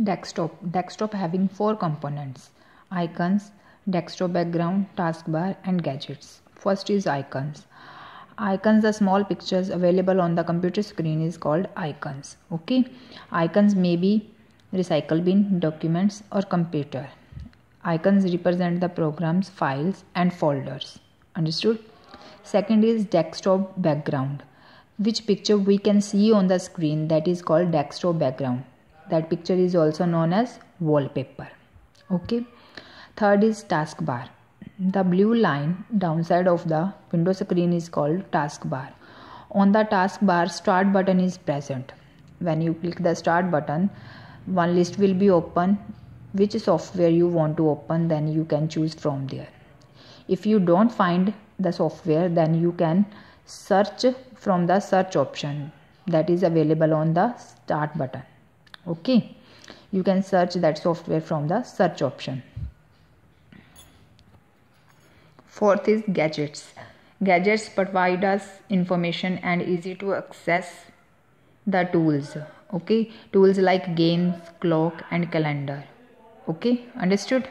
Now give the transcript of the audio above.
desktop desktop having four components icons desktop background taskbar and gadgets. First is icons. Icons are small pictures available on the computer screen is called icons okay? Icons may be recycle bin documents or computer. Icons represent the programs files and folders. Understood? Second is desktop background which picture we can see on the screen that is called desktop background that picture is also known as wallpaper. Okay. Third is taskbar. The blue line downside of the window screen is called taskbar. On the taskbar start button is present. When you click the start button one list will be open. Which software you want to open then you can choose from there. If you don't find the software then you can search from the search option that is available on the start button okay. You can search that software from the search option. Fourth is gadgets. Gadgets provide us information and easy to access the tools. Okay. Tools like games clock and calendar. Okay. Understood